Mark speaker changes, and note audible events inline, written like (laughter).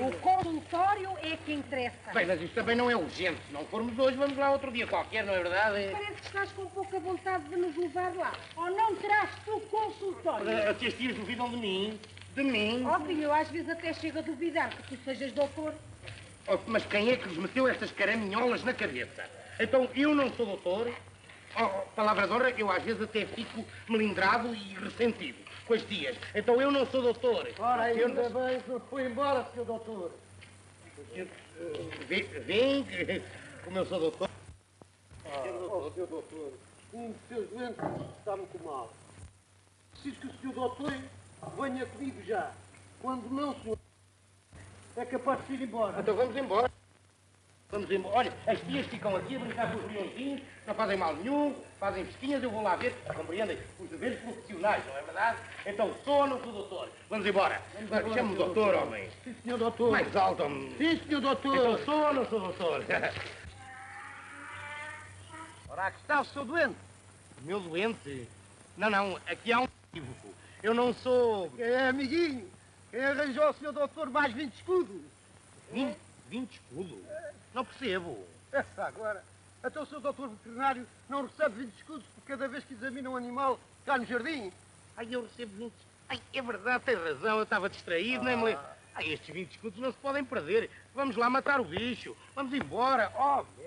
Speaker 1: O consultório.
Speaker 2: É que interessa.
Speaker 3: Bem, mas isto também não é urgente. Se não formos hoje, vamos lá outro dia qualquer, não é verdade?
Speaker 2: Parece que estás com pouca vontade de nos levar lá. Ou não terás tu consultório?
Speaker 3: As tias tias duvidam de mim. De mim.
Speaker 2: Ó filho, eu às vezes até chego a duvidar que tu sejas doutor.
Speaker 3: Oh, mas quem é que lhes meteu estas caraminholas na cabeça? Então, eu não sou doutor. Oh, palavra de honra, eu às vezes até fico melindrado e ressentido com as tias. Então, eu não sou doutor.
Speaker 1: Ora,
Speaker 3: eu
Speaker 1: ainda bem que não foi embora, senhor doutor.
Speaker 3: Eu- Vem, vem, como eu sou doutor.
Speaker 1: Oh, senhor doutor, um dos seus doentes está muito mal. Preciso que o senhor doutor venha comigo já. Quando não, senhor, é capaz de ir embora.
Speaker 3: Então vamos embora. Vamos embora. Olha, as tias ficam aqui a brincar com os milhõezinhos, não fazem mal nenhum, fazem festinhas, eu vou lá ver, compreendem? Os deveres profissionais, não é verdade? Então sou ou não sou doutor? Vamos embora. Chame-me doutor, homem.
Speaker 1: Sim, senhor doutor.
Speaker 3: Mais alto, homem.
Speaker 1: Sim, senhor doutor.
Speaker 3: Então sou ou não sou doutor? (laughs)
Speaker 1: Ora, aqui está o seu doente.
Speaker 3: Meu doente? Não, não, aqui há um equívoco. Eu não sou...
Speaker 1: É, amiguinho. Quem arranjou ao senhor doutor mais 20 escudos?
Speaker 3: 20, 20 escudos? Não percebo.
Speaker 1: Essa agora. Então o seu doutor veterinário não recebe 20 escudos por cada vez que examina um animal cá no jardim?
Speaker 3: Ai, eu recebo 20. Ai, é verdade, tem razão, eu estava distraído, nem me lembro. Ai, estes 20 escudos não se podem perder. Vamos lá matar o bicho. Vamos embora. Oh.